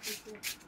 Thank you.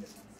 Gracias.